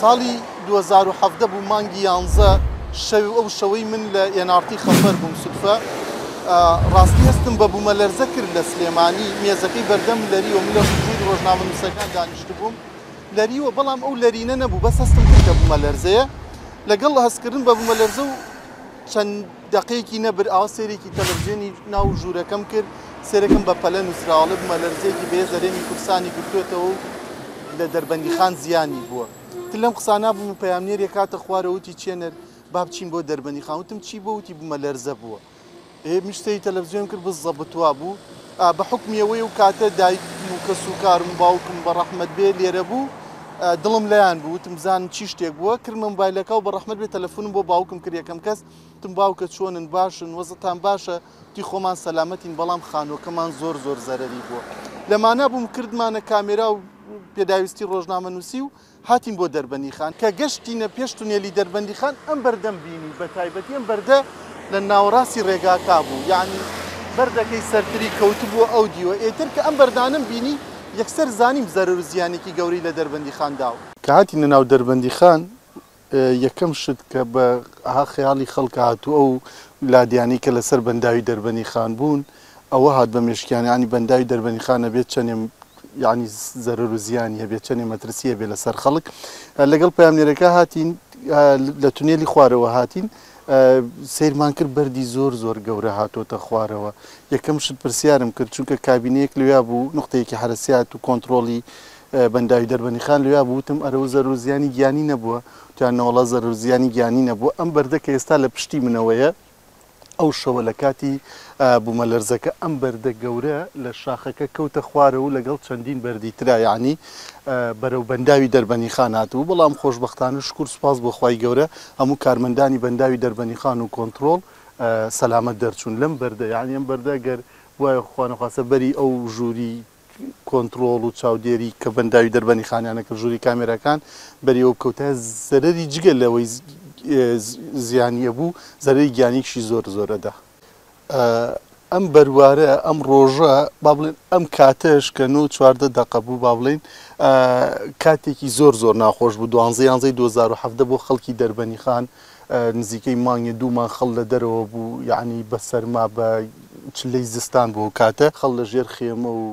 ساڵی دوو هەزار و حەڤدە بوو مانگی یانزە شەو ئەو شەوەی من لە ئێنارتی خەمبەر بووم سوتفە ڕاستی هەستم بە بوومەلەرزە کرد لە سلێمانی مێزەکەی بەردەم لەریوە من لە ژووری ڕۆژنامەنووسەکان دانیشتبووم لەریوە بەڵام ئەو لەرینە نەبوو بەس هەستم کرد کە بوومەلەرزەیە لەگەڵ هەستکردن بە بوومەلەرزە و چەند دەقێکی نەبر ئاوا سەیرێکی تەلەفزیۆنی ناو ژوورەکەم کرد، سەیرەکەم بە پەلە نووسراوەڵێ بوومەلەرزەیەکی بەهێز هەرێمی کوردستانی گرتووەتەوە و لە دەربەندیخان زیانی بووە. تر لەم قسانە بووم و پەیامنێرێک هاتە خوارەوە وتی چێنەر با بچین بۆ دەربەندیخان، وتم چی بووە؟ وتی بوومەلەرزە بووە. ئێ منیش سەیری تەلەفزیۆنم کرد بززە بتوا بوو. ئا بە حوکمی ئەوەی ئەو کاتە دایکم و کەسوکارم و باوکم بە ڕەحمەت بێ لێرە بوو دڵم لەیان بوو وتم بزانم چی شتێک بووە، کردمە موبایلەکە و بە ڕەحمەت بێ تەلەفونم بۆ باوکم کرد یەکەم کەس تم باوکە چۆنن باشن وەزتان باشە گوتی خۆمان سەلامەتین بەڵام خانوەکەمان زۆر زۆر زەرەری بووە لە مانا بووم کردمانە کامێرا و پێداویستی ڕۆژنامە نووسی و هاتین بۆ دەربەنی خان کە گەشتینە پێش تونێلی دەربەندی خان ئەم بەردەم بینی بە تایبەتی ئەم بەردە لە ناوەڕاستی ڕێگاکە بوو یعنی بەردەکەی سەرتری کەوتبووە ئەو دیوە ئێتر کە ئەم بەردانم بینی یەکسەر زانیم زەرەر و زیانێکی گەورەی لە دەربەندی خان داوە. کە هاتینە ناو دەربەندی خان یەکەم شت کە بە ها خەیاڵی خەڵک هات و ئەو لادیانەی کە لەسەر بەنداوی دەربەنیخان بوون ئەوە هات بە مێشکیان یانی بەنداوی دەربەنیخان ئەبێت چەنێ یانی زەرەر و زیانی هەبێت چەنێ مەترسی هەبێت لەسەر خەڵک لەگەڵ پامنێرەکە هاتین لە تونێلی خوارەوە هاتین سیرمان کرد بەری زۆر زۆر گەورە هاتۆتە خوارەوە یەکەم شت پرسیارم کرد چونکە کابینەیەک لەوێ بوو نقطەیەکی حرەسیات و کۆنتترۆلی بەنداوی دەربەندیخان لەوێا بوو، وتم، ئەرەوە زەرەرو زیانی گیانی نەبووە؟ وتیان، نەوەڵا زەرەرو زیانی گیانی نەبووە، ئەم بەردە کە ئێستا لە پشتی منەوەیە، ئەو شەوە لە کاتی بوومەلەرزەکە ئەم بەردە گەورە لە شاخەکە کەوتە خوارەوەو لەگەڵ چەندین بەردی ترا یەعنی بەرەو بەنداوی دەربەنیخان هاتبوو، بەڵام خۆشبەختانە شکور سوپاس بۆ خوای گەورە هەموو کارمەندانی بەنداوی دەربەنیخان و کۆنترۆڵ سەلامەت دەرچوون لەم بەردە، یەعنی ئەم بەردە گەر بوایە خوانەخواستە بەری ئەو ژووری کۆنتڕۆڵ و چاودێری کە بەنداوی دەربەنی خانیانە کرد ژووری کامێراکان بەریەوە کەوتە زەرەری جگە لەوەی زیانی ئەبوو زەرەری گیانیکشی زۆر زۆرەدا ئەم بەروارە ئەم ڕۆژە با بڵێن ئەم کاتەش کە نۆ چواردە دەقە بوو با بڵین کاتێکی زۆر زۆر ناخۆش بوو دوانزیانزەی 2010 بۆ خەڵکی دەربەنی خان نزیکەی مانگێ دوو مانگ خەڵ لە دەرەوە بوو یەعنی بە سەرما بە چلەی زستان بوو ئەو کاتە خەڵ لە ژێر خێمە و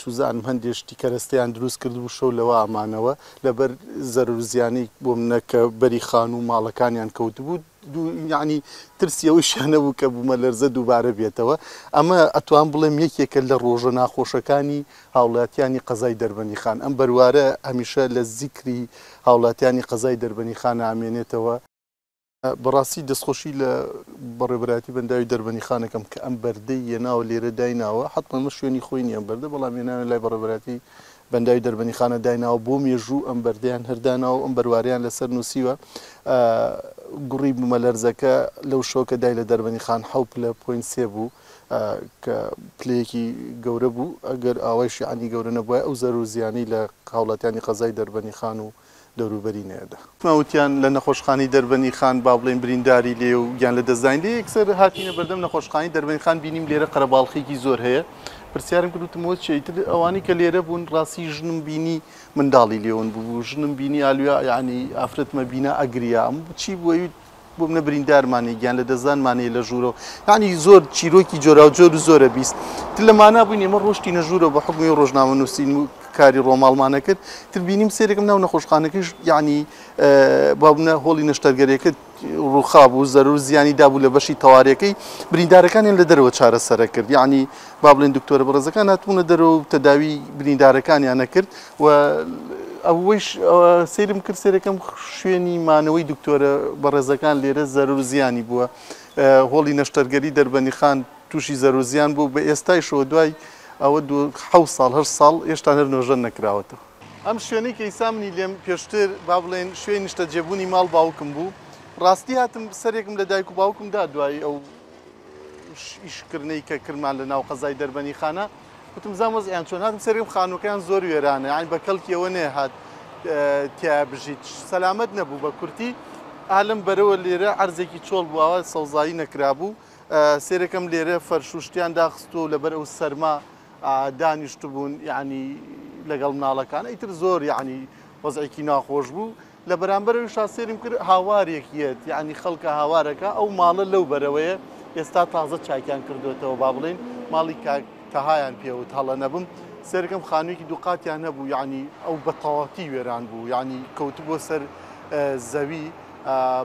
چوزانم هەندێ شتی کەرەستەیان دروست کردبوو شەو لەوە ئامانەوە لەبەر زەرەر و زیانی بۆ منە کە بەری خانوو و ماڵەکانیان کەوتبوو دوو یەعنی ترسی ئەوەشیان نەبوو کە بوومەلەرزە دووبارە بێتەوە ئەمە ئەتوان بڵێم یەکێکە لە ڕۆژە ناخۆشەکانی هاوڵاتیانی قەزای دەربەندیخان، ئەم بەروارە هەمیشە لە زیکری هاوڵاتیانی قەزای دەربەنیخانە ئامێنێتەوە، بەڕاستی دەستخۆشی لە بەڕێوبەرایەتی بەنداوی دەربەنیخان ئەکەم کە ئەم بەردەی هێناوە لێرە دایناوە، حەتمەن مە شوێنی خۆی نیە ئەم بەردە بەڵام هێناویان لای بەڕێوبەرایەتی بەنداوی دەربەنیخانە دایناوە بۆ مێژوو ئەم بەردەیان هەر داناوە و ئەم بەروارەیان لەسەر نوسیوە گوڕی بومەلەرزەکە لەو شەوە کە دای لە دەربەنیخان حەو پلە پۆینت سێ بوو. کە پلەیەکی گەورە بوو، ئەگەر ئاوای شیعانی گەورە نەبوایە ئەو زەرەر و زیانەی لە هاوڵاتیانی قەزای دەربەنی خان و دەوروبەری نەیەدا. وتیان لە نەخۆشخانەی دەربەنی خان با بڵێین برینداری لێ و گیان لەدەستداین لێ، یەکسەر هاتینە بەردەم نەخۆشخانەی دەربەنی خان بینیم لێرە قەرەباڵخیەکی زۆر هەیە، پرسیارم کرد وتم ئەوە چیە؟ ئیتر ئەوانەی کە لێرە بوون ڕاستی ژنم بینی منداڵی لێ ون ببوو، ژنم بینی ئالویا یانی ئافرەتمە بینا ئەگریا، چی بووە؟ بومنە بریندار مانێ گیان لە دەستدان مانێ لە ژوورەوە یعنی زۆر چیرۆکی جۆراوجۆر و زۆرە بیست تر لە مانا بووین ئێمە ڕۆشتینە ژوورەوە بە حکومی و ڕۆژنامە نووسین و کاری ڕۆماڵمانە کرد تر بینیم سێرەکەم ناو نەخۆشخانەکەش یعنی بابنە هۆڵی نەشتەرگەرەکە ڕووخاب و زەرور زیانی دابوو لە بەشی تەوارەکەی بریندارەکانیان لە دەرەوە چارەسەرە کرد یعنی با بڵێن دکتۆرە بەڕێزەکان هاتبوونە دەرەوە و تەداوی بریندارەکانیانە کرد و ئەوەیش سەیرم کرد سەیرەکەم شوێنی مانەوەی دکتۆرە بەڕێزەکان لێرە زەرور زیانی بووە هۆڵی نەشتەرگەری دەربەنی خان تووشی زەرور زیان بوو بە ئێستای شەوە دوای ئەوە ح ساڵ هەر ساڵ هێشتا هەر نۆژەن نەکراوەتەوە. ئەم شوێنەی کە ئیسا منی لێم پێشتر با بڵێن شوێنی نیشتەجێبوونی ماڵ باوکم بوو ڕاستی هاتم سەرێکم لە دایک و باوکم دا دوای ئەو ئیشکردنەی کە کردمان لە ناو قەزای دەربەنیخانە وتم زان وەزعیان چۆن هاتم سەریم خانووکەیان زۆر وێرانە یان بە کەڵکیەوە نێ هات تیا بژیت سەلامەت نەبوو بە کورتی ئالم بەرەوە لێرە ئەرزێکی چۆڵ بووەوە سەوزایی نەکرابوو سێرەکەم لێرە فەرشوشتیان داخستووە و لەبەر ئەو سەرما دانیشت بوون یعنی لەگەڵ مناڵەکان ئیتر زۆر یعنی وەزعێکی ناخۆش بوو لە بەرامبەرەویشا سێرم کرد هاوارێک یەت یعنی خەڵکە هاوارەکە ئەو ماڵە لەو بەرەوەیە ئێستا تازە چاکیان کردوێتەوە با بڵین ماڵی کاک تەهایان پێوت هەڵە نەبم سەرکەم خانوویکی دووقاتیان هەبوو یعنی ئەو بەتەواتی وێران بوو یعنی کەوت بۆ سەر زەوی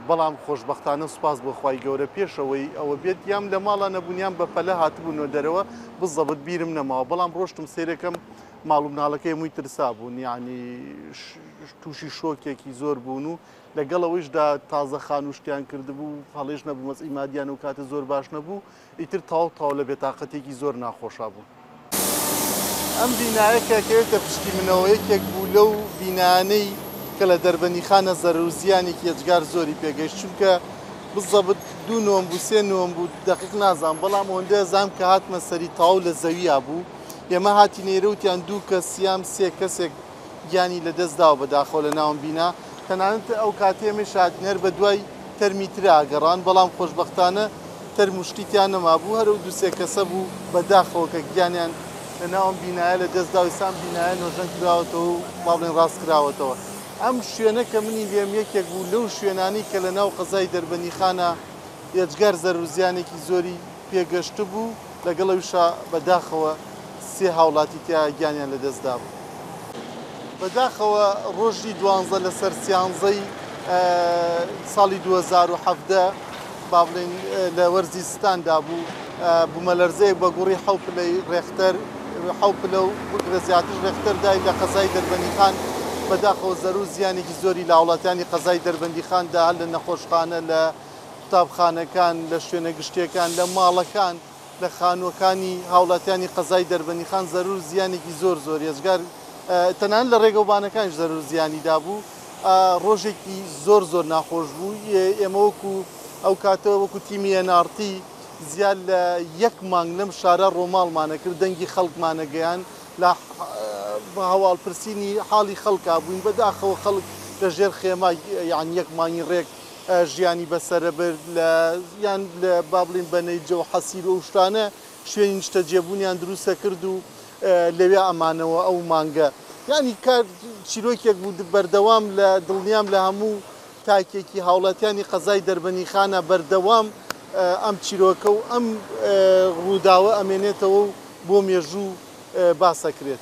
بەڵام خۆشببختانە سوپاس بۆ خی گەورە پێشەوەی ئەوە بێت یام لە ماڵە نەبوونیان بە پەلە هاتبوونەوە دەرەوە بزەبت بیرم نەماوە بەڵام ڕۆشتم سێرەکەم ماڵ و مناڵەکەی مووی ترسا بوون یعنی تووشی شۆکێکی زۆر بوون و لەگەڵ ئەوەیشدا تازە خانووشتیان کردبوو هەڵێش نەبوو مەسی مادیان و کاتە زۆر باش نەبوو ئیتر تاو تاو لە بێتاقەتێکی زۆر ناخۆشا بوو. ئەم بینایە کە کەوێتە پشتی منەوە یەکێک بوو لەو بینانەی کە لە دەربەنی خانە زەرر و زیانێکی یەجگار زۆری پێگەشت چونکە بزەبت دوو نۆم بوو سێ نۆم بوو دەقیق نازان بەڵام ئەوەندە زام کە هاتمە سەری تاو لە زەوییا بوو ئێمە هاتی نێرەوتیان دوو کەسیان سێ کەسێک گیانی لە دەست داوە بەداخەوە لە ناوم بینا تەنانەت ئەو کاتی ئەمەی شاهدین هەر بە دوای تەرمی ترا گەڕان بەڵام خۆشبەختانە تەرم و شتی تیا نەما بوو هەر ئەو دوو سێ کەسە بوو بە داخەوە کە گیانیان لە ناو ئەم بینایە لە دەست داو ئێستا ئەم بینایە نۆژەن کراوەتەوە و با بڵێن ڕاست کراوەتەوە ئەم شوێنە کە منی لێم یەکێک بوو لەو شوێنانەی کە لە ناو قەزای دەربەندیخانە یەجگار زەرەر و زیانێکی زۆری پێگەشتبوو، لەگەڵ ئەویشا بە داخەوە سێ هاوڵاتی تیا گیانیان لەدەست دابوو. بە داخەوە ڕۆژی دوانزە لەسەر سیانزەی ساڵی دوو هەزار و حەڤدە با بڵێین لە وەرزی زستان دا بوو، بوومەلەرزەیەک بە گوڕی حەو پلەی ڕێختەر، حەو پلە و بگرە زیاتریش ڕێختەر دای لە قەزای دەربەندیخان بە داخەوە زەرو زیانێکی زۆری لە هاوڵاتیانی قەزای دەربەندیخان دا هەر لە نەخۆشخانە لە قوتابخانەکان، لە شوێنە گشتییەکان، لە ماڵەکان، لە خانووەکانی هاوڵاتیانی قەزای دەربەندیخان زەرور زیانێکی زۆر زۆری ئەجگار تەنانەت لە ڕێگەوبانەکانیش زەرور زیانی دابوو. ڕۆژێکی زۆر زۆر ناخۆش بوو. ئێمە وەکو ئەو کاتە وەکو تیمی ئێنارتی زیاد لە یەک مانگ لەم شارە ڕۆماڵمانە کرد، دەنگی خەڵکمانە گەیاند، لە هەواڵپرسینی حاڵی خەڵکا بووین، بەداخەوە خەڵک لەژێر خێما یەک مانگی ڕێک ژیانی بەسەرەبرد لە یان لە با بڵێین بە نەیجە و حەسیر و ئەو شتانە شوێنی نیشتەجێبوونیان دروستە کرد و لەوێ ئەمانەوە ئەو مانگە یانی کار چیرۆکێک بوو بەردەوام لە دڵنیام لە هەموو تاکێکی هاوڵاتیانی قەزای دەربەنیخانە بەردەوام ئەم چیرۆکە و ئەم ڕووداوە ئەمێنێتەوە و بۆ مێژوو باسەکرێت.